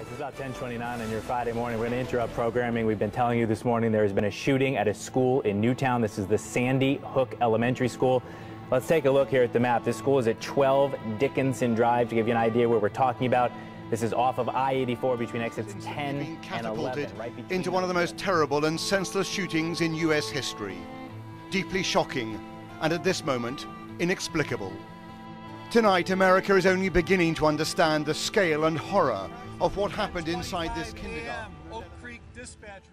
It's about 1029 on your Friday morning. We're going to interrupt programming. We've been telling you this morning there has been a shooting at a school in Newtown. This is the Sandy Hook Elementary School. Let's take a look here at the map. This school is at 12 Dickenson Drive to give you an idea where we're talking about. This is off of I-84 between exits 10 and 11. Right into one of the most terrible and senseless shootings in U.S. history. Deeply shocking, and at this moment, inexplicable. Tonight, America is only beginning to understand the scale and horror of what happened inside this kindergarten. Oak Creek Dispatch